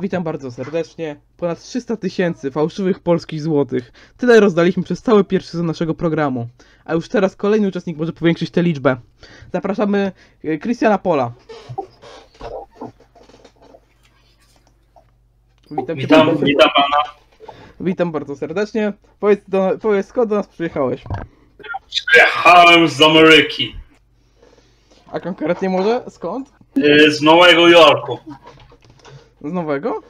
Witam bardzo serdecznie. Ponad 300 tysięcy fałszywych polskich złotych. Tyle rozdaliśmy przez cały pierwszy sezon naszego programu. A już teraz kolejny uczestnik może powiększyć tę liczbę. Zapraszamy e, Christiana Pola. Witam, cię Witam, bardzo- witam pana. witam bardzo serdecznie. Powiedz, do, powiedz skąd do nas przyjechałeś? Przyjechałem z Ameryki, A konkretnie może skąd? y, z Nowego Jorku. Z Nowego?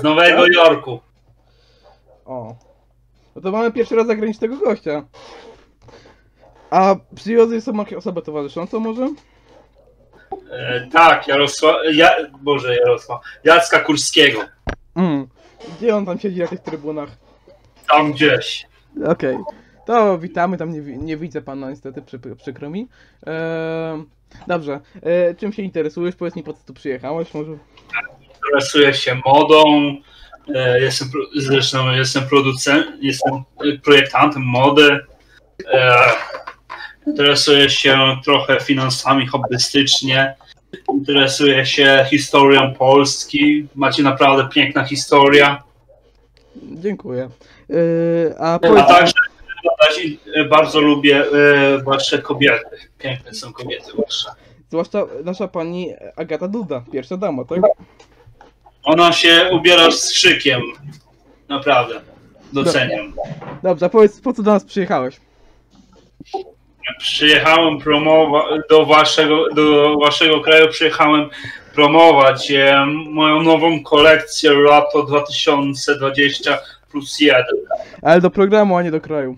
Z Nowego Jorku. O. No to mamy pierwszy raz zagranicznego gościa. A przywiozłeś sobie jakąś osobę towarzyszącą może? E, tak, Jarosław, ja, Boże Jarosław, Jacka Kurskiego. Mm. Gdzie on tam siedzi na tych trybunach? Tam gdzieś. Okej. To witamy, tam nie, nie widzę pana niestety, przy, przykro mi. Eee, dobrze. E, czym się interesujesz? Powiedz mi po co tu przyjechałeś może? Interesuję się modą. E, jestem, zresztą jestem producentem, jestem e, projektantem mody. Interesuję się trochę finansami hobbystycznie. Interesuję się historią Polski. Macie naprawdę piękna historia. Dziękuję. E, a A powiedz, także e, bardzo lubię e, wasze kobiety. Piękne są kobiety wasze. zwłaszcza nasza pani Agata Duda, pierwsza dama, tak? Ona się ubiera z krzykiem. Naprawdę. Doceniam. Dobrze, a powiedz po co do nas przyjechałeś? Przyjechałem promować do waszego, do waszego kraju, przyjechałem promować e, moją nową kolekcję lato 2020 plus 1. Ale do programu, a nie do kraju.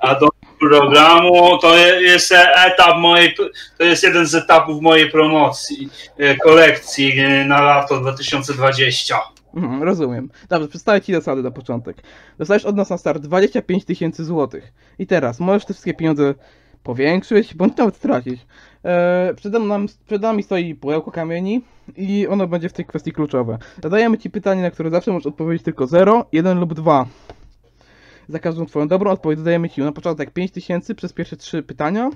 A do programu to je- jest etap mojej, to jest jeden z etapów mojej promocji, e, kolekcji e, na lato 2020. Mhm, rozumiem. Dobrze, przedstawię Ci zasady na początek. Dostajesz od nas na start 25 tysięcy złotych. I teraz możesz te wszystkie pieniądze powiększyć, bądź nawet stracić. Eee, przed, nam, przed nami stoi pudełko kamieni i ono będzie w tej kwestii kluczowe. Zadajemy Ci pytanie, na które zawsze możesz odpowiedzieć tylko 0, 1 lub 2. Za każdą Twoją dobrą odpowiedź dodajemy Ci na początek 5 tysięcy przez pierwsze 3 pytania.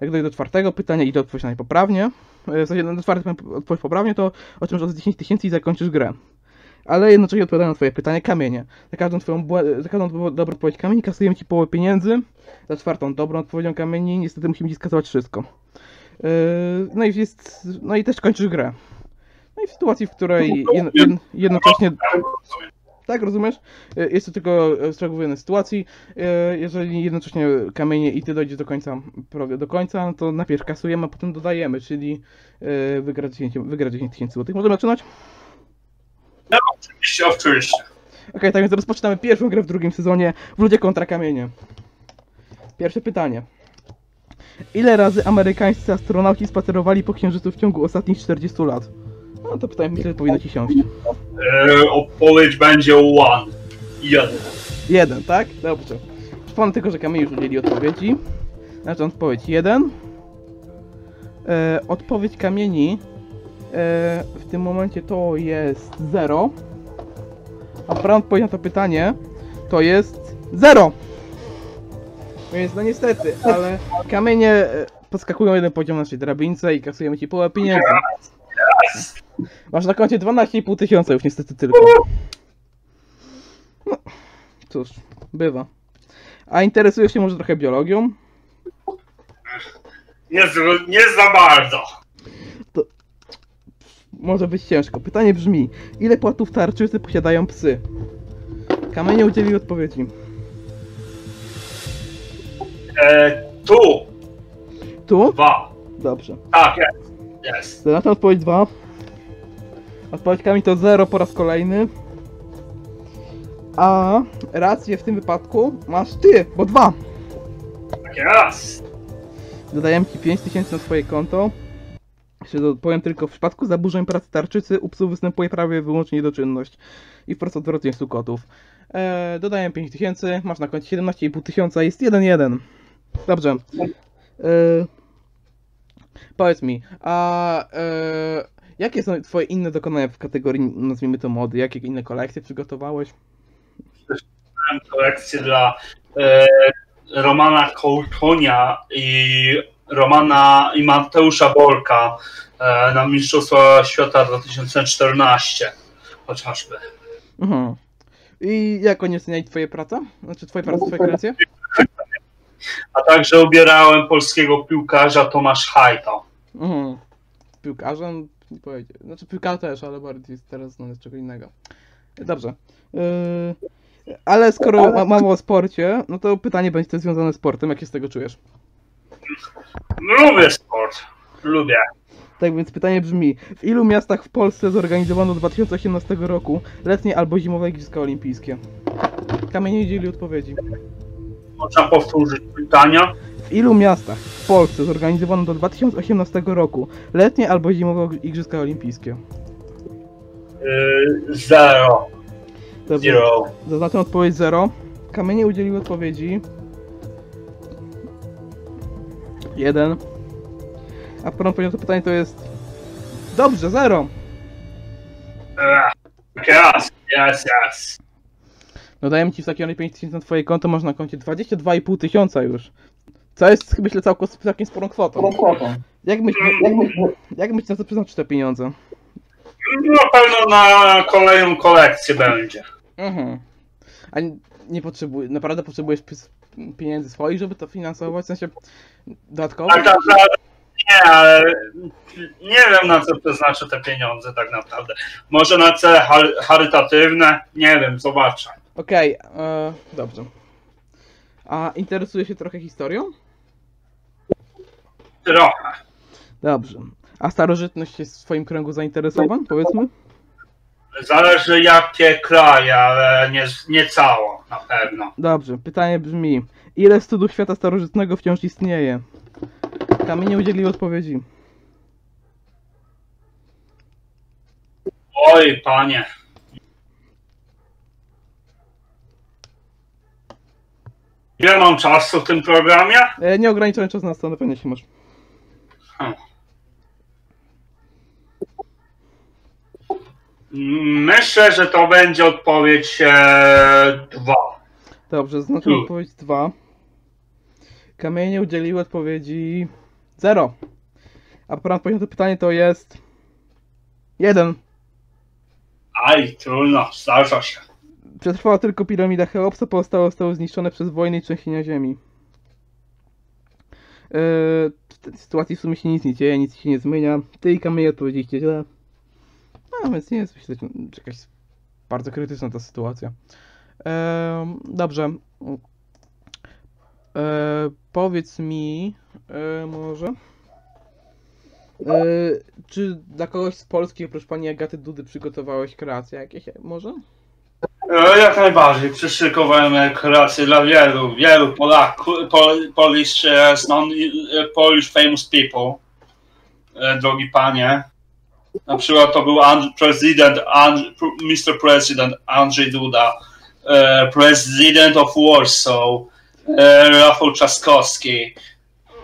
Jak dojdzie do czwartego pytania i do odpowiedź na nie poprawnie, e, w sensie na czwarte odpowiedź poprawnie, to otrzymasz od 10 tysięcy i zakończysz grę ale jednocześnie odpowiadają na twoje pytanie kamienie. Za każdą twoją za każdą do- dobrą odpowiedź kamieni kasujemy ci połowę pieniędzy, za czwartą dobrą odpowiedzią kamieni niestety musimy ci skasować wszystko. Yy, no i jest, no i też kończysz grę. No i w sytuacji, w której jedno, jedno, jednocześnie tak, rozumiesz? Y, Jest to tylko e, strzał wojennej sytuacji. Y, Jeżeli jednocześnie kamienie i ty dojdziesz do końca, do końca, no to najpierw kasujemy, a potem dodajemy, czyli y, wygra 10 wygra 10 tysięcy złotych. Możemy zaczynać? No, oczywiście, oczywiście. Okej, tak więc rozpoczynamy pierwszą grę w drugim sezonie w Ludzie kontra Kamienie. Pierwsze pytanie. Ile razy amerykańscy astronauci spacerowali po Księżycu w ciągu ostatnich 40 lat? No to pytanie myślę, że powinno ci siąść. E, odpowiedź będzie one. Jeden. Jeden, tak? Dobrze. Przypomnę tylko, że Kamień już udzieli odpowiedzi. Znaczy odpowiedź jeden. E, odpowiedź Kamieni e, w tym momencie to jest 0. A prawda odpowiedź na to pytanie to jest 0. Więc no niestety, ale kamienie e, podskakują jeden poziom na naszej drabince i kasujemy ci połowę pieniędzy. Masz na koncie 12,5 tysiąca już niestety tylko. No, cóż, bywa. A interesujesz się może trochę biologią? Nie, nie za bardzo. Może być ciężko. Pytanie brzmi, ile płatów tarczycy posiadają psy? Kamienie udzielił odpowiedzi. E, tu. Tu? Dwa. Dobrze. Tak, jest. Jest. Zaznaczam odpowiedź 2. Odpowiedź Kamil to 0 po raz kolejny. A rację w tym wypadku masz ty, bo 2. Tak jest. Dodajemy ci 5000 na swoje konto. Jeszcze tylko, w przypadku zaburzeń pracy tarczycy u psów występuje prawie wyłącznie niedoczynność i wprost odwrotnie u kotów. Eee, dodaję 5000, masz na koncie 17,5 tysiąca, jest 1-1. Dobrze. Eee, powiedz mi, a eee, jakie są twoje inne dokonania w kategorii, nazwijmy to mody? Jakie inne kolekcje przygotowałeś? Mam kolekcję dla e, Romana Kołtonia i Romana i Mateusza Borka e, na Mistrzostwa Świata 2014 chociażby. Mhm. I jak oni oceniali twoje prace? Znaczy twoje prace, twoje kreacje? A także ubierałem polskiego piłkarza Tomasz Hajta. Mhm. Piłkarzem? Nie powiedzieć. Znaczy piłkarz też, ale bardziej jest teraz znany z czego innego. Dobrze. Yy, ale skoro ma, mamy o sporcie, no to pytanie będzie też związane z sportem. Jak się z tego czujesz? Lubię sport. Lubię. Tak więc pytanie brzmi, w ilu miastach w Polsce zorganizowano 2018 roku letnie albo zimowe Igrzyska Olimpijskie? Kamienie udzieli odpowiedzi. Można powtórzyć pytania. W ilu miastach w Polsce zorganizowano do 2018 roku letnie albo zimowe Igrzyska Olimpijskie? Yy, zero. Zero. Zaznaczam odpowiedź 0. Kamienie udzieliły odpowiedzi. 1. A powiedział to pytanie to jest. Dobrze, 0. Yes, yes, yes. Dodajemy ci w takim razie 5000 na twoje konto, masz na koncie 22,5 tysiąca już. Co jest, myślę, całkiem, całkiem sporą kwotą. Jak myślisz, jak, myślisz, jak myślisz na co przeznaczysz te pieniądze? Na pewno na kolejną kolekcję będzie. Mhm. A nie, nie potrzebujesz, naprawdę potrzebujesz pieniędzy swoich, żeby to finansować? W sensie dodatkowo? Tak naprawdę nie, ale nie wiem na co przeznaczę te pieniądze tak naprawdę. Może na cele char- charytatywne? Nie wiem, zobaczę. Okej, e, dobrze. A interesuje się trochę historią? Trochę. Dobrze. A starożytność jest w swoim kręgu zainteresowań, powiedzmy? Zależy jakie kraje, ale nie, nie cało na pewno. Dobrze, pytanie brzmi. Ile cudów świata starożytnego wciąż istnieje? Kamienie udzielił odpowiedzi. Oj, panie. Ile mam czasu w tym programie? E, nieograniczony czas na zastanowienie się masz. Myślę, że to będzie odpowiedź e, dwa. Dobrze, Hmm. odpowiedź 2. Kamienie udzieliły odpowiedzi 0. A poprawna odpowiedź na to pytanie to jest 1. Aj, trudno, zdarza się. Przetrwała tylko piramida Cheopsa, pozostałe zostały zniszczone przez wojny i trzęsienia ziemi. Yy, w tej sytuacji w sumie się nic nie dzieje, nic się nie zmienia. Ty i kamienie odpowiedzieliście źle. No więc nie jest myślę, jakaś bardzo krytyczna ta sytuacja. Em, dobrze. E, powiedz mi e, może. E, czy dla kogoś z Polski oprócz pani Agaty Dudy przygotowałeś kreacje jakieś może? E, Jak najbardziej. Przyszykowałem kreacje dla wielu, wielu Polaków, Pol, Polish, e, non, e, Polish famous people, e, drogi panie. Na przykład to był And, prezydent, And, Mr. President Andrzej Duda, e, President of Warsaw, e, Rafał Trzaskowski.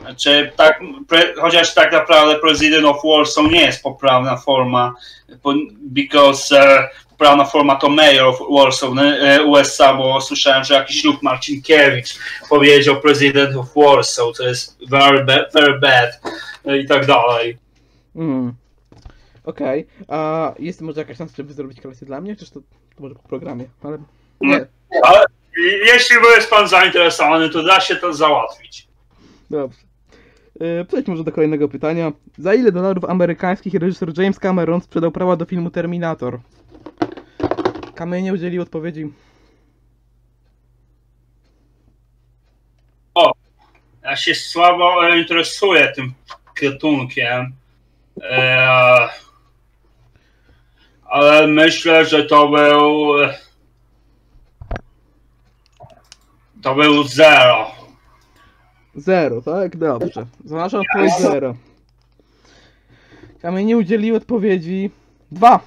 Znaczy, tak, pre, chociaż tak naprawdę President of Warsaw nie jest poprawna forma, bo- because e, poprawna forma to Mayor of Warsaw e, USA, bo słyszałem, że jakiś Luke Marcinkiewicz powiedział President of Warsaw, to jest very bad, very bad e, i tak dalej. Mm. Okej. A jest może jakaś szansa, żeby zrobić klasę dla mnie? Czyż to, to może po programie? Ale nie. Ale jeśli jest pan zainteresowany, to da się to załatwić. Dobrze. Yy, Przejdźmy może do kolejnego pytania. Za ile dolarów amerykańskich reżyser James Cameron sprzedał prawa do filmu Terminator? Kamienie udzielił odpowiedzi. Ja się słabo e, interesuję tym gatunkiem. E, ale myślę, że to był. To był zero. Zero, tak? Dobrze. Zaznaczam odpowiedź zero. Kamienie udzielił odpowiedzi dwa.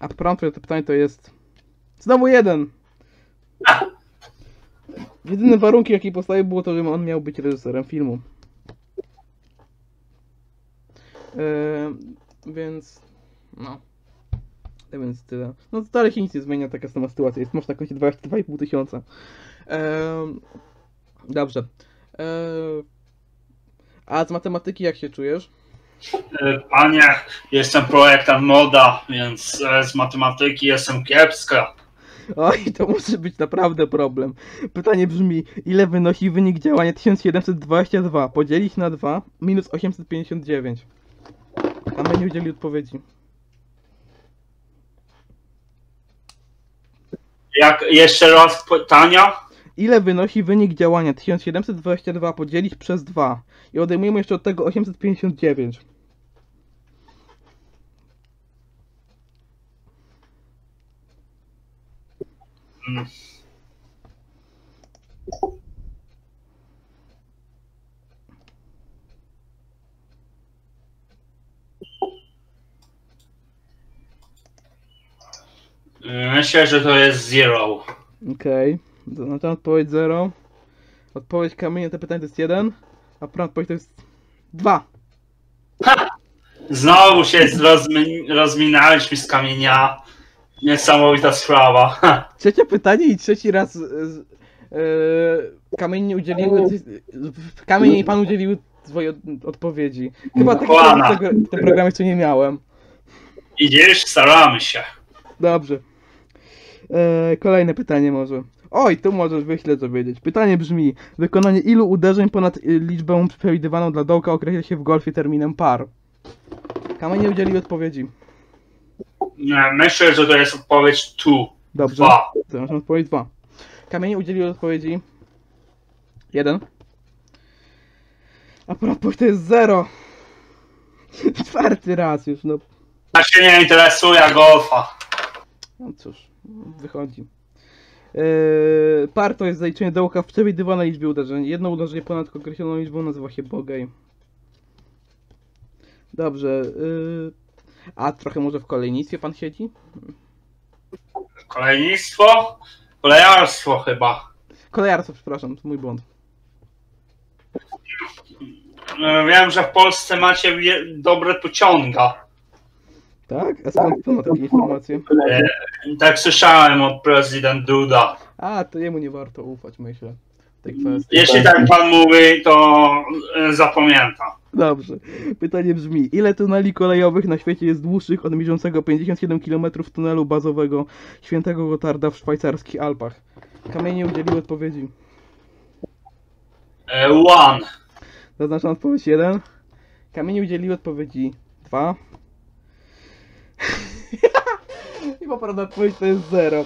A poprawna to pytanie to jest znowu jeden. Jedynym warunkiem jaki powstaje było to, że on miał być reżyserem filmu. Eee, więc no. Tak więc tyle. No dalej się nic nie zmienia, taka sama sytuacja jest. Masz na koncie 22,5 tysiąca. Eee, Dobrze. E, a z matematyki jak się czujesz? E, Panie, jestem projektant moda, więc e, z matematyki jestem kiepska. Oj, to może być naprawdę problem. Pytanie brzmi, ile wynosi wynik działania 1722 podzielić na 2 minus 859? Kamer nie udzieli odpowiedzi. Jak jeszcze raz pytania? Ile wynosi wynik działania 1722 podzielić przez 2? I odejmujemy jeszcze od tego 859. Mm. Myślę, że to jest zero. Okej, zaznaczam odpowiedź 0. Odpowiedź kamienia na to pytanie to jest 1, a prawda odpowiedź to jest 2. Znowu się rozmi- rozminaliśmy z kamienia. Niesamowita sprawa. Ha. Trzecie pytanie i trzeci raz e, kamień nie udzieliły. Kamień i pan udzieliły swojej od, odpowiedzi. Chyba Kłana. w, tego, w tym programie jeszcze nie miałem. Idziesz, staramy się. Dobrze. E, kolejne pytanie może. Oj, tu możesz wyśle co wiedzieć. Pytanie brzmi: Wykonanie ilu uderzeń ponad y, liczbę przewidywaną dla dołka określa się w golfie terminem par? Kamień nie udzielił odpowiedzi. Nie, Myślę, że to jest odpowiedź tu. Dobrze. Dwa. To masz odpowiedź 2. Kamień udzielił odpowiedzi 1. A odpowiedź to jest 0. Czwarty raz już, no. Ja się nie interesuje golfa. No cóż, wychodzi. Eee, par to jest zaliczenie dołka w przewidywanej liczbie uderzeń. Jedno uderzenie ponad określoną liczbą nazywa się bogej. Dobrze. Eee, a trochę może w kolejnictwie pan siedzi? Kolejnictwo? Kolejarstwo chyba. Kolejarstwo, przepraszam, to mój błąd. E, Wiem, że w Polsce macie dobre pociąga. Tak? A skąd pan ma takie informacje? E, Tak słyszałem od prezydent Duda. A, to jemu nie warto ufać, myślę. Jeśli tak pan mówi, to e, zapamiętam. Dobrze. Pytanie brzmi: ile tuneli kolejowych na świecie jest dłuższych od mierzącego 57 km tunelu bazowego Świętego Gotarda w szwajcarskich Alpach? Kamienie udzielił odpowiedzi. E, One. Zaznaczam odpowiedź 1. Kamienie udzielił odpowiedzi 2. I poprawna odpowiedź to jest 0.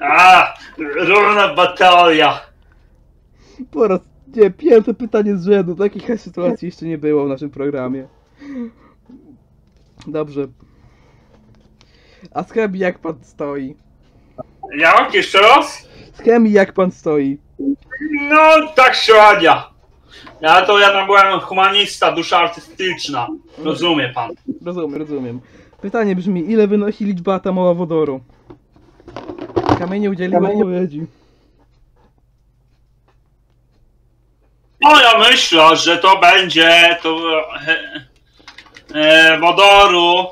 A, równa batalia. Po raz nie, piąte pytanie z rzędu. Takich sytuacji jeszcze nie było w naszym programie. Dobrze. A z chemii jak pan stoi? Jak? Jeszcze raz? Z chemii jak pan stoi? No, tak średnia. Ja to ja tam byłem humanista, dusza artystyczna. Rozumie pan. Rozumiem, rozumiem. Pytanie brzmi, ile wynosi liczba atomowa wodoru? Kamienie udzieliły odpowiedzi. No ja myślę, że to będzie to e, e, wodoru.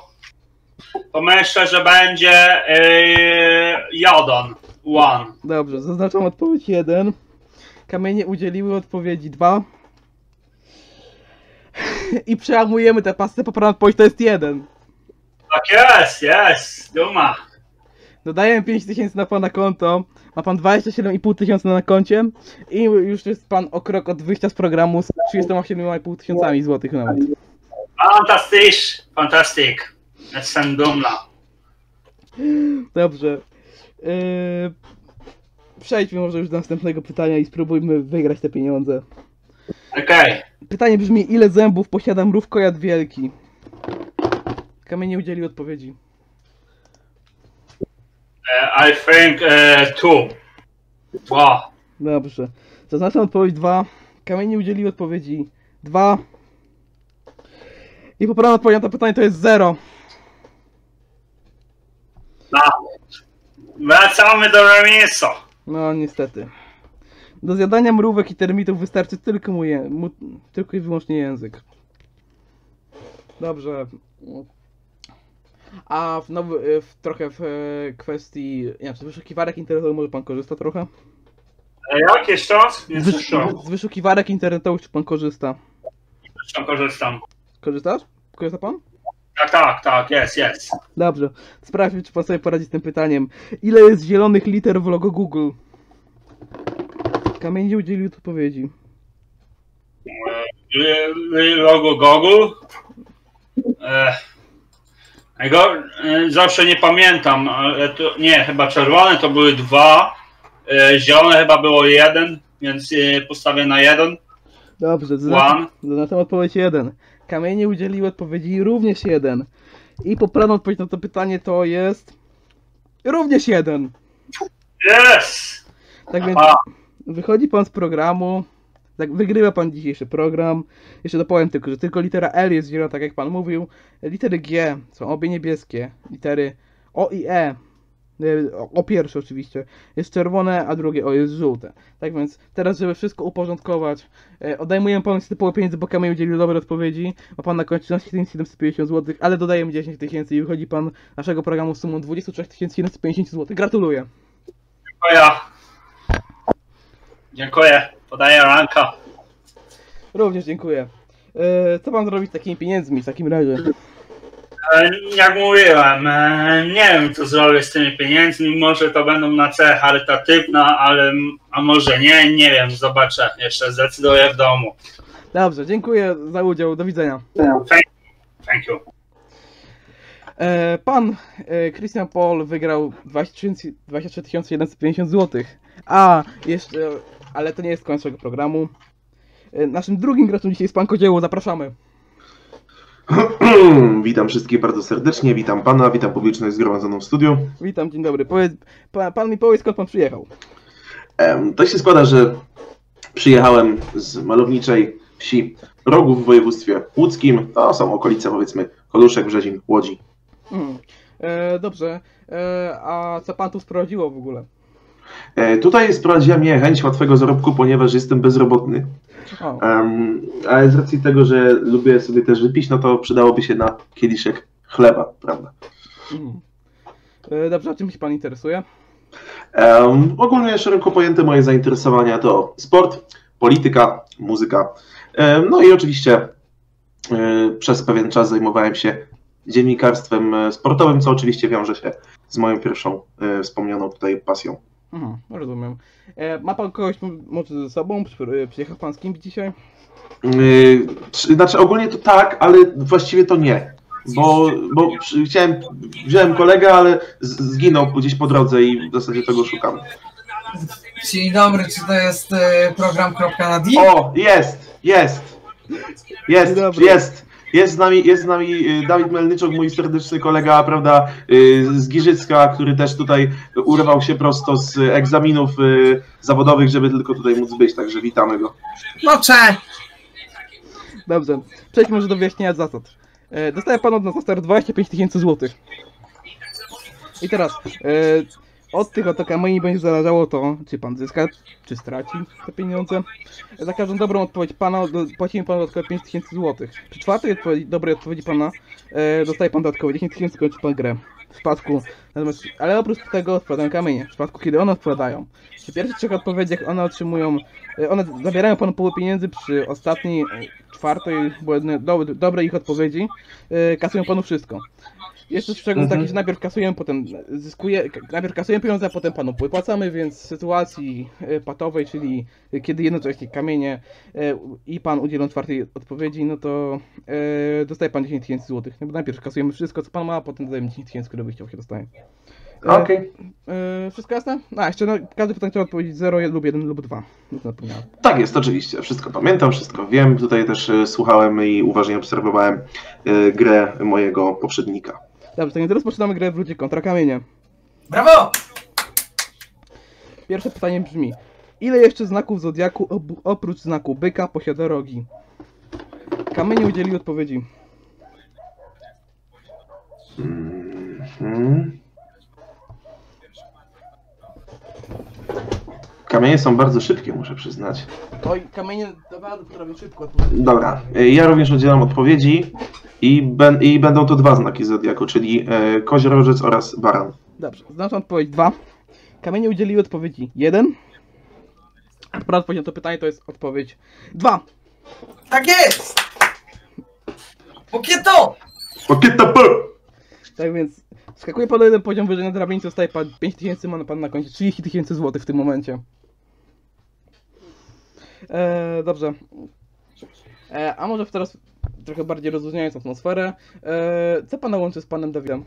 To myślę, że będzie e, jeden. One. Dobrze, zaznaczam odpowiedź 1. Kamienie udzieliły odpowiedzi 2. I przełamujemy tę pastę, poprawna odpowiedź to jest 1. Tak jest, jest. Duma. Dodaję 5000 na pana konto. Ma pan 27,5 tysiąca na koncie. I już jest pan o krok od wyjścia z programu z 37,5 tysiącami złotych nawet. Fantastycznie. Fantastyk. Jestem dumna. Dobrze. Yy... Przejdźmy może już do następnego pytania i spróbujmy wygrać te pieniądze. Okej. Pytanie brzmi, ile zębów posiada mrówkojad wielki? Kamień nie udzielił odpowiedzi. E, I think e, two. Dwa. Dobrze. Zaznaczam odpowiedź 2. Kamień nie udzielił odpowiedzi 2. I poprawna odpowiedź na to pytanie to jest 0. Wracamy do remisu. No niestety. Do zjadania mrówek i termitów wystarczy tylko, mój, mu, tylko i wyłącznie język. Dobrze. A w nowy, w, trochę w e, kwestii, nie wiem, czy wyszukiwarek internetowych może pan korzysta trochę? E, Jak jeszcze raz? Nie Z, słyszałem. z wyszukiwarek internetowych czy pan korzysta? Zresztą korzystam. Korzystasz? Korzysta pan? Tak, tak, tak, jest, jest. Dobrze. Sprawdźmy, czy pan sobie poradzi z tym pytaniem. Ile jest zielonych liter w logo Google? Kamień nie udzielił odpowiedzi. E, Logo Google. E, najgor- e, zawsze nie pamiętam, ale to, nie, chyba czerwone to były dwa, e, zielone chyba było jeden, więc e, postawię na jeden. Dobrze, zaznaczam, zaznaczam odpowiedź jeden. Kamienie udzieliły odpowiedzi również jeden. I poprawna odpowiedź na to pytanie to jest... Również jeden. Yes! Tak więc wychodzi pan z programu, tak, wygrywa pan dzisiejszy program. Jeszcze dopowiem tylko, że tylko litera L jest zielona, tak jak pan mówił. Litery G są obie niebieskie. Litery O i e, o, o pierwsze oczywiście, jest czerwone, a drugie O jest żółte. Tak więc teraz, żeby wszystko uporządkować, e, odejmujemy panu niestety połowę pieniędzy, bo kamień udzielił dobre odpowiedzi. Ma pan na 13 750 zł, ale dodajemy 10 tysięcy i wychodzi pan naszego programu z sumą 23 750 zł. Gratuluję. dziękuję. Dziękuję. Podaję ranka. Również dziękuję. E, co pan zrobić z takimi pieniędzmi w takim razie? E, Jak mówiłem, e, nie wiem co zrobię z tymi pieniędzmi, może to będą na cel charytatywna, ale a może nie, nie wiem, zobaczę, jeszcze zdecyduję w domu. Dobrze, dziękuję za udział, do widzenia. Thank you. E, pan Christian Paul wygrał 23 23 750 zł. A, jeszcze, ale to nie jest koniec naszego programu. Naszym drugim graczem dzisiaj jest pan Kozieło, zapraszamy. witam wszystkich bardzo serdecznie, witam pana, witam publiczność zgromadzoną w studiu. Witam, dzień dobry. Powiedz, pan, pan mi powie skąd pan przyjechał. Em, Tak się składa, że przyjechałem z malowniczej wsi Rogów w województwie łódzkim. To są okolice powiedzmy Koluszek, Brzezin, Łodzi. Mm. E, dobrze, e, a co pan tu sprowadziło w ogóle? E, Tutaj sprowadziła mnie chęć łatwego zarobku, ponieważ jestem bezrobotny. Em, Ale z racji tego, że lubię sobie też wypić, no to przydałoby się na kieliszek chleba, prawda? mm. e, dobrze, a czym się pan interesuje? Um, ogólnie szeroko pojęte moje zainteresowania to sport, polityka, muzyka. Em, no i oczywiście e, przez pewien czas zajmowałem się dziennikarstwem sportowym, co oczywiście wiąże się z moją pierwszą wspomnianą tutaj pasją. Mhm, rozumiem. E, ma pan kogoś może ze sobą? Przy- e, Przyjechał pan z kimś dzisiaj? Yy, czy- Znaczy ogólnie to tak, ale właściwie to nie. Bo, bo chciałem, wziąłem kolegę, ale zginął gdzieś po drodze i w zasadzie tego szukam. Dzień dobry, czy to jest e, program Kropka na D? O, jest, jest, jest, jest. Jest z nami, jest z nami y, Dawid Melnyczok, mój serdeczny kolega, prawda, y, z Giżycka, który też tutaj urwał się prosto z egzaminów y, zawodowych, żeby tylko tutaj móc być, także witamy go. No cze! Dobrze, przejdźmy może do wyjaśnienia zasad. E, dostaje pan od nas na start 25 tysięcy złotych. I teraz, e, od tych oto kamieni będzie zależało to, czy pan zyska, czy straci te pieniądze. Za każdą dobrą odpowiedź pana płacimy panu dodatkowe 5 tysięcy złotych. Przy czwartej odpowiedzi, dobrej odpowiedzi pana e, dostaje pan dodatkowo 10 tysięcy, kończy pan grę. W przypadku, natomiast, ale oprócz tego odpowiadają kamienie. W przypadku, kiedy one odpowiadają. Przy pierwszych trzech odpowiedziach one otrzymują, e, one zabierają panu połowę pieniędzy, przy ostatniej, e, czwartej, do, dobre ich odpowiedzi, e, kasują panu wszystko. Jest też szczegół Mhm. taki, że najpierw kasujemy, potem zyskuje, najpierw kasujemy pieniądze, a potem panu wypłacamy, więc w sytuacji e, patowej, czyli kiedy jednocześnie kamienie e, i pan udzielą czwartej odpowiedzi, no to e, dostaje pan 10 tysięcy złotych. No bo najpierw kasujemy wszystko, co pan ma, a potem dodajemy 10 tysięcy, które by chciał się dostaje. Okej. e, wszystko jasne? A, jeszcze no, każdy pytanie trzeba odpowiedzieć 0 lub 1 lub 2. No, to. Tak jest, oczywiście. Wszystko pamiętam, wszystko wiem. Tutaj też słuchałem i uważnie obserwowałem grę mojego poprzednika. Dobrze, to więc rozpoczynamy grę w ludzie kontra kamienie. Brawo! Pierwsze pytanie brzmi. Ile jeszcze znaków zodiaku ob- oprócz znaku byka posiada rogi? Kamienie udzieli odpowiedzi. Mhm. Kamienie są bardzo szybkie, muszę przyznać. Oj, kamienie naprawdę potrafią szybko. Dobra, e, ja również udzielam odpowiedzi i, ben, i będą to dwa znaki zodiaku, czyli e, koziorożec oraz baran. Dobrze, znaczą odpowiedź 2. Kamienie udzieliły odpowiedzi 1 Poprawna odpowiedź na to pytanie to jest odpowiedź 2. Tak jest! Pokieto! Pakieta P! Tak więc skakuje pan jeden poziom wyżej na drabinicy, dostaje pan 5000, ma pan na koncie 30 tysięcy złotych w tym momencie. Eee, dobrze. Eee, a może teraz trochę bardziej rozluźniając atmosferę, eee, co pana łączy z panem Dawidem?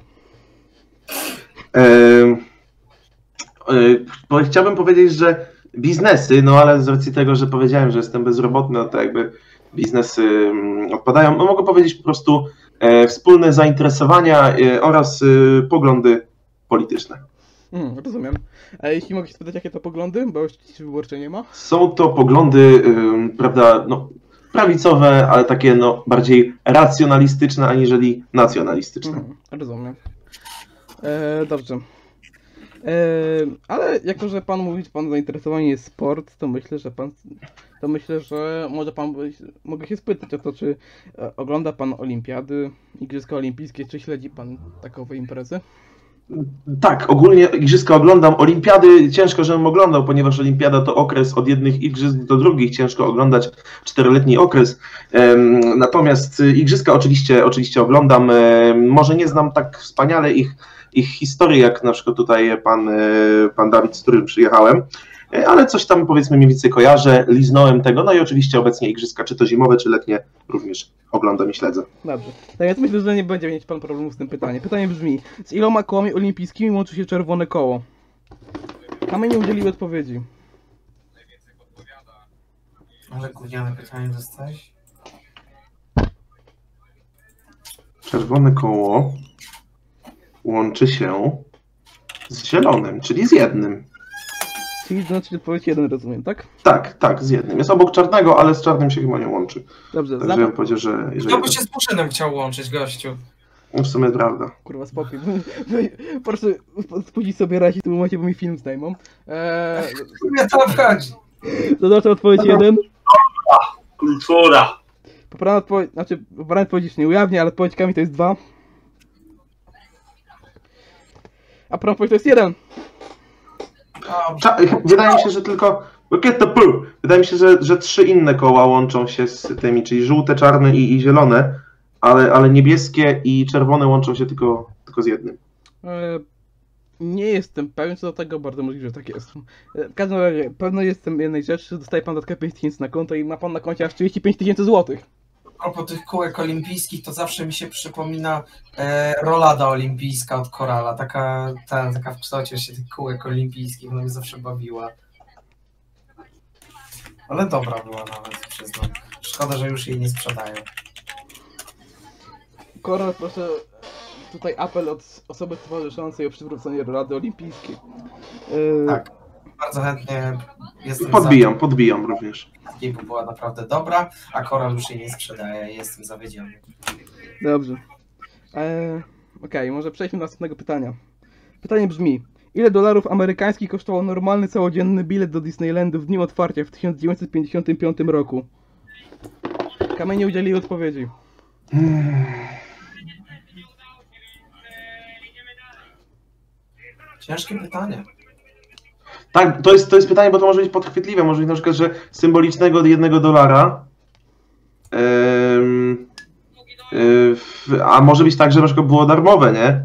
Em, e, bo chciałbym powiedzieć, że biznesy, no ale z racji tego, że powiedziałem, że jestem bezrobotny, no to jakby biznesy mm, odpadają. No mogę powiedzieć po prostu e, wspólne zainteresowania e, oraz e, poglądy polityczne. Hmm, rozumiem. A jeśli mogę się spytać, jakie to poglądy, bo już wyborcze nie ma? Są to poglądy, prawda, no, prawicowe, ale takie no, bardziej racjonalistyczne aniżeli nacjonalistyczne. Mhm, rozumiem. E, dobrze. E, ale jako, że pan mówi, że pan zainteresowany jest sport, to myślę, że pan, to myślę, że może pan, mogę się spytać o to, czy e, ogląda pan olimpiady, igrzyska olimpijskie, czy śledzi pan takowe imprezy? Tak, ogólnie igrzyska oglądam. Olimpiady ciężko, żebym oglądał, ponieważ olimpiada to okres od jednych igrzysk do drugich. Ciężko oglądać czteroletni okres. Natomiast igrzyska oczywiście, oczywiście oglądam. Może nie znam tak wspaniale ich, ich historii, jak na przykład tutaj pan, e, pan Dawid, z którym przyjechałem. E, Ale coś tam powiedzmy mniej więcej kojarzę, liznąłem tego, no i oczywiście obecnie igrzyska, czy to zimowe, czy letnie, również oglądam i śledzę. Dobrze. Tak więc myślę, że nie będzie mieć pan problemu z tym pytaniem. Pytanie brzmi, z iloma kołami olimpijskimi łączy się czerwone koło? A my nie udzieliły odpowiedzi. Ale gówniane pytanie dostałeś? Czerwone koło łączy się z zielonym, czyli z jednym. Czyli znaczy odpowiedź jeden, rozumiem, tak? Tak, tak, z jednym. Jest obok czarnego, ale z czarnym się chyba nie łączy. Dobrze, Także ja znam... bym powiedział, że jeżeli... Kto by się z Puszynem chciał łączyć, gościu? No w sumie prawda. Kurwa, spokój. Proszę spuścić sobie razie w tym momencie, bo mi film zdejmą. Eee, Mnie to obchodzi. Zaznaczam odpowiedź jeden. Kultura. Poprawna odpowiedź, znaczy poprawna odpowiedź już nie ujawnię, ale odpowiedź Kami to jest dwa. A odpowiedź to jest jeden. Wydaje mi się, że tylko... Wydaje mi się, że, że trzy inne koła łączą się z tymi, czyli żółte, czarne i, i zielone, ale, ale niebieskie i czerwone łączą się tylko, tylko z jednym. Eee, nie jestem pewien co do tego, bardzo możliwe, że tak jest. Eee, w każdym razie, pewno jestem jednej rzeczy, dostaje pan dodatkowe 5 tysięcy na konto i ma pan na koncie aż 35 tysięcy złotych. Propos tych kółek olimpijskich, to zawsze mi się przypomina e, rolada olimpijska od Korala. Taka, ta, taka w kształcie się tych kółek olimpijskich, ona mnie zawsze bawiła. Ale dobra była nawet, przyznam. Szkoda, że już jej nie sprzedają. Koronel, proszę, tutaj apel od osoby towarzyszącej o przywrócenie Rady Olimpijskiej. Eee, Tak. Bardzo chętnie jestem Podbijam, podbijam również. za, bo była naprawdę dobra, a Koral już jej nie sprzedaje, jestem zawiedziony. Dobrze. Eee, Okej, może przejdźmy do następnego pytania. Pytanie brzmi: Ile dolarów amerykańskich kosztował normalny całodzienny bilet do Disneylandu w dniu otwarcia w 1955 roku? Kamienie udzieliły odpowiedzi. Ciężkie pytanie. Tak, to jest, to jest pytanie, bo to może być podchwytliwe. Może być na przykład, że symbolicznego jednego dolara. w- a może być tak, że na przykład było darmowe, nie?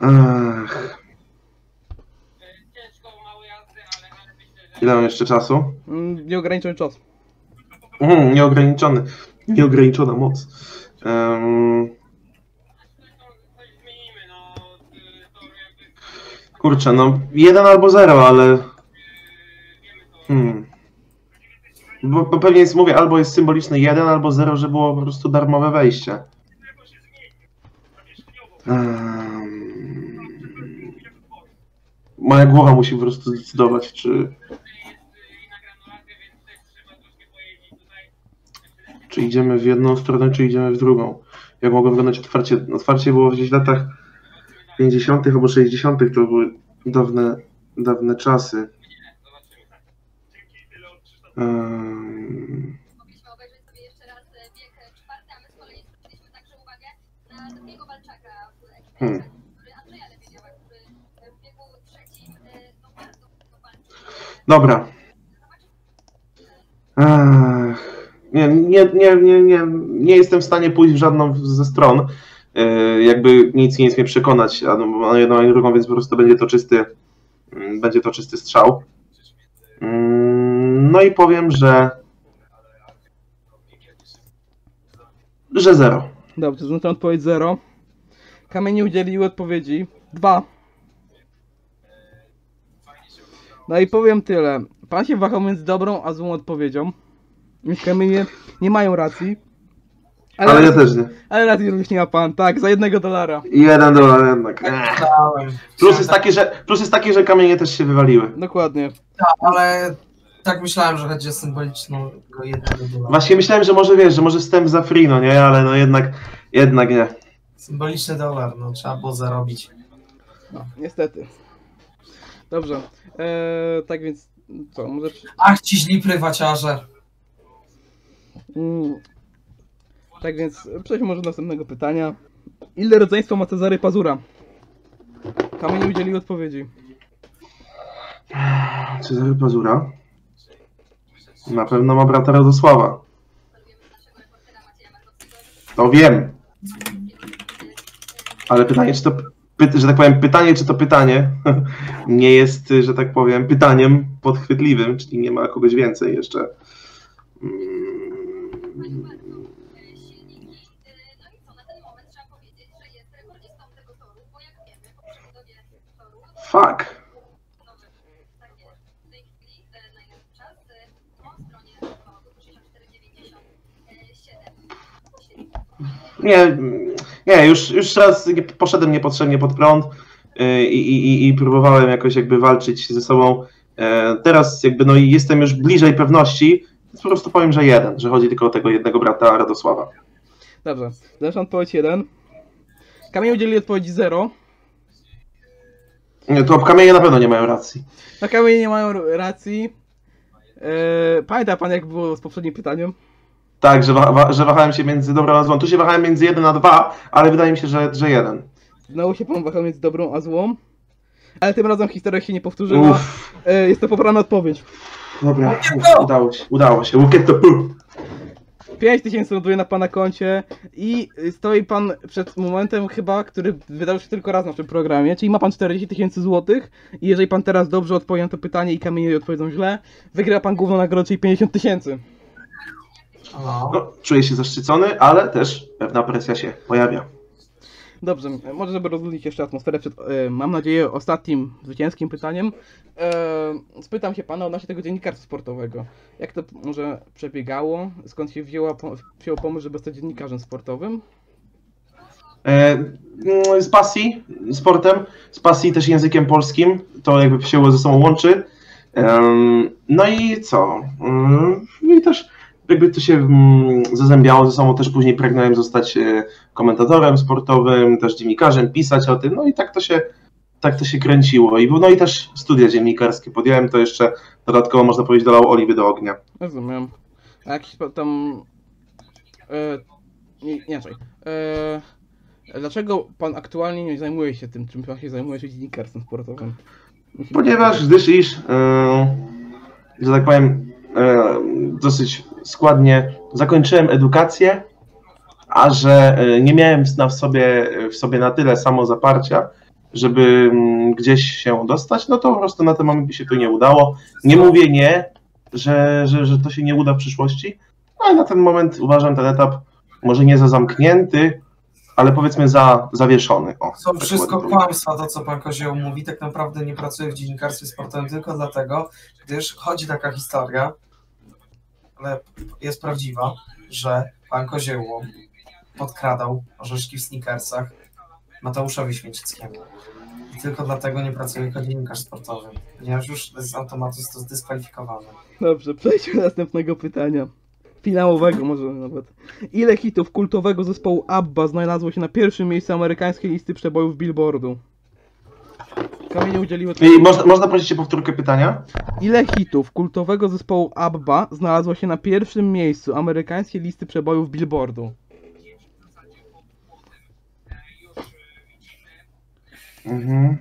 Ach. Ile mam jeszcze czasu? Mm, Nieograniczony czas. Mhm, nieograniczony. Nieograniczona moc. Em, kurczę, no jeden albo zero, ale. Hmm. Bo, bo pewnie jest, mówię, albo jest symboliczny jeden, albo zero, że było po prostu darmowe wejście. Em, moja głowa musi po prostu zdecydować, czy. Czy idziemy w jedną stronę, czy idziemy w drugą. Jak mogło wyglądać otwarcie? Otwarcie było gdzieś w latach 50. albo 60. To były dawne, dawne czasy. Um, Hmm. Dobra. Ech, nie, nie, nie, nie, nie, nie jestem w stanie pójść w żadną ze stron. E, Jakby nic nie jest mnie przekonać a na jedną, ani drugą, więc po prostu będzie to czysty, mm, będzie to czysty strzał. Mm, No i powiem, że że zero. Dobrze, zaznaczam odpowiedź 0. Kamienie udzieliły odpowiedzi 2. No i powiem tyle. Pan się wahał między dobrą a złą odpowiedzią. Kamienie nie mają racji. Ale, Ale ja też nie. ale racji również nie ma pan, tak, za jednego dolara. Jeden dolar jednak. Ech. Dałem. Plus jest taki, że, plus jest taki, że kamienie też się wywaliły. Dokładnie. Ale tak myślałem, że będzie symbolicznego jednego dolara. Właśnie myślałem, że może wiesz, że może wstęp za free, no nie, ale no jednak, jednak nie. Symboliczny dolar, no trzeba było zarobić. No, niestety. Dobrze. Eee, tak więc, co, może... Ach, ci źli prywaciarze. Mm, tak więc przejdźmy może do następnego pytania. Ile rodzeństwa ma Cezary Pazura? Kamień nie udzielił odpowiedzi. Cezary Pazura? Na pewno ma brata Radosława. To wiem. Ale pytanie, czy to, że tak powiem, pytanie, czy to pytanie nie jest, że tak powiem, pytaniem podchwytliwym, czyli nie ma kogoś więcej jeszcze. Mm, Nie, nie, już, już raz poszedłem niepotrzebnie pod prąd yy, i, i, i próbowałem jakoś jakby walczyć ze sobą. E, Teraz jakby no jestem już bliżej pewności, więc po prostu powiem, że jeden, że chodzi tylko o tego jednego brata Radosława. Dobrze. Zresztą odpowiedź 1. Kamień udzielił odpowiedzi 0. Nie, To kamienie na pewno nie mają racji. Na kamienie nie mają racji. Eee, pamięta pan jak było z poprzednim pytaniem? Tak, że, wa- że wahałem się między dobrą a złą. Tu się wahałem między jeden a dwa, ale wydaje mi się, że, że jeden. Znowu się pan wahał między dobrą a złą. Ale tym razem historia się nie powtórzyła. Uff, Eee, jest to poprawna odpowiedź. dobra, uff, udało się, udało się. Look at the poop. 5000 ląduje na pana koncie i stoi pan przed momentem chyba, który wydarzył się tylko raz na tym programie, czyli ma pan 40 tysięcy złotych i jeżeli pan teraz dobrze odpowie na to pytanie i kamienie odpowiedzą źle, wygra pan główną nagrodę, czyli 50 tysięcy. No. No, czuję się zaszczycony, ale też pewna presja się pojawia. Dobrze, może żeby rozluźnić jeszcze atmosferę przed, e, mam nadzieję, ostatnim zwycięskim pytaniem, e, spytam się pana odnośnie tego dziennikarstwa sportowego. Jak to może przebiegało? Skąd się wzięła, wziął pomysł, żeby zostać dziennikarzem sportowym? E, mm, Z pasji sportem, z pasji też językiem polskim, to jakby się ze sobą łączy. No i co? Mm, No i też jakby to się mm, zazębiało ze sobą, też później pragnąłem zostać e, komentatorem sportowym, też dziennikarzem, pisać o tym, no i tak to się, tak to się kręciło. I, no i też studia dziennikarskie podjąłem, to jeszcze dodatkowo można powiedzieć dolał oliwy do ognia. Rozumiem. A jakiś tam. E, nie, inaczej. E, dlaczego pan aktualnie nie zajmuje się tym, czym pan się zajmuje, czyli dziennikarstwem sportowym? Ponieważ gdyż iż, e, że tak powiem, e, dosyć składnie zakończyłem edukację, a że e, nie miałem na w sobie, w sobie na tyle samozaparcia, żeby mm, gdzieś się dostać, no to po prostu na ten moment mi się to nie udało. Nie mówię nie, że, że, że to się nie uda w przyszłości, ale na ten moment uważam ten etap może nie za zamknięty, ale powiedzmy za zawieszony. O, To tak wszystko kłamstwa, to co pan Kozioł mówi. Tak naprawdę nie pracuję w dziennikarstwie sportowym tylko dlatego, gdyż chodzi taka historia, ale jest prawdziwa, że pan Kozioł podkradał orzeszki w sneakersach Mateuszowi Święcickiemu. I tylko dlatego nie pracuję jako dziennikarz sportowy, ponieważ już z automatu jest to zdyskwalifikowane. Dobrze, przejdźmy do następnego pytania. Finałowego może nawet. Ile hitów kultowego zespołu ABBA znalazło się na pierwszym miejscu amerykańskiej listy przebojów Billboardu? Kamienie udzielił I można, można prosić o powtórkę pytania? Ile hitów kultowego zespołu ABBA znalazło się na pierwszym miejscu amerykańskiej listy przebojów Billboardu? Mhm.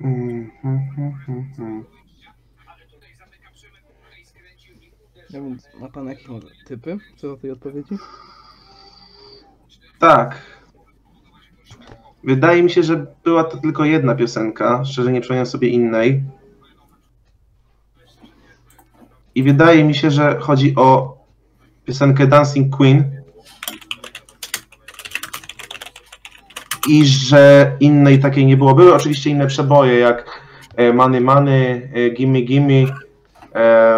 Mm, mm, mm, mm, mm. Ja więc ma pan jakieś może typy co do tej odpowiedzi? Tak. Wydaje mi się, że była to tylko jedna piosenka. Szczerze nie przypomniałem sobie innej. I wydaje mi się, że chodzi o piosenkę Dancing Queen. I że innej takiej nie było. Były oczywiście inne przeboje, jak e, Money Money, e, Gimme Gimme. e,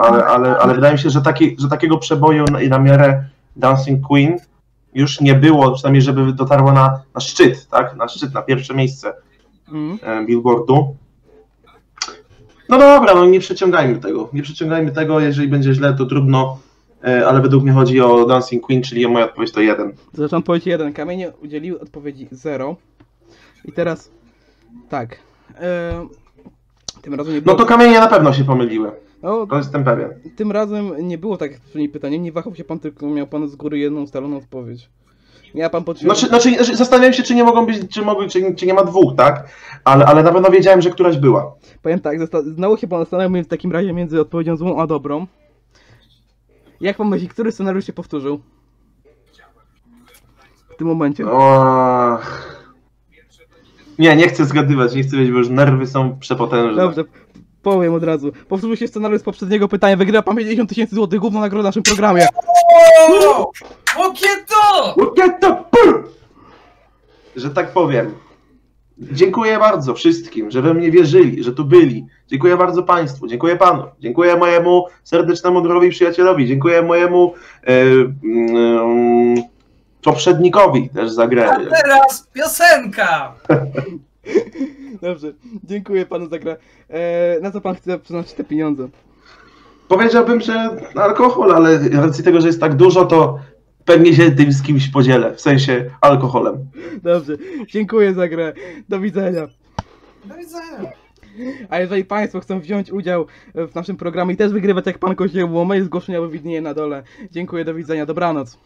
Ale, ale, ale wydaje mi się, że, taki, że takiego przeboju na, na miarę Dancing Queen już nie było, przynajmniej żeby dotarło na, na szczyt, tak? Na szczyt, na pierwsze miejsce Mm. billboardu. No dobra, no nie przeciągajmy tego. Nie przeciągajmy tego, jeżeli będzie źle, to trudno, ale według mnie chodzi o Dancing Queen, czyli moja odpowiedź to jeden. Zacząłem odpowiedź 1. Kamienie udzieliły odpowiedzi 0. I teraz tak. E, tym razem nie było. No to kamienie na pewno się pomyliły, no, to jestem pewien. tym razem nie było tak jak pytaniu. Nie wahał się pan, tylko miał pan z góry jedną ustaloną odpowiedź. Miał pan. Znaczy, znaczy, znaczy zastanawiałem się, czy nie mogą być, czy, mogły, czy, czy nie ma dwóch, tak? Ale, ale na pewno wiedziałem, że któraś była. Powiem tak, znało się pan zastanawiał w takim razie między odpowiedzią złą a dobrą. Jak pan myśli, który scenariusz się powtórzył? W tym momencie. O... Nie, nie chcę zgadywać, nie chcę wiedzieć, bo już nerwy są przepotężne. Dobrze, powiem od razu. Powtórzył się scenariusz z poprzedniego pytania. Wygrywa pan 50 tysięcy złotych, główną nagrodę w naszym programie. O! Okieto! Pull! Że tak powiem. Dziękuję bardzo wszystkim, że we mnie wierzyli, że tu byli. Dziękuję bardzo Państwu, dziękuję Panu, dziękuję mojemu serdecznemu drugowi przyjacielowi, dziękuję mojemu e, mm, poprzednikowi też za grę. A teraz piosenka! Dobrze, dziękuję panu za grę. Eee, na co pan chce przeznaczyć te pieniądze? Powiedziałbym, że alkohol, ale z racji tego, że jest tak dużo, to pewnie się tym z kimś podzielę, w sensie alkoholem. Dobrze, dziękuję za grę. Do widzenia. Do widzenia. A jeżeli Państwo chcą wziąć udział w naszym programie i też wygrywać jak Pan Kozieło, moje zgłoszenia widnieje na dole. Dziękuję, do widzenia, dobranoc.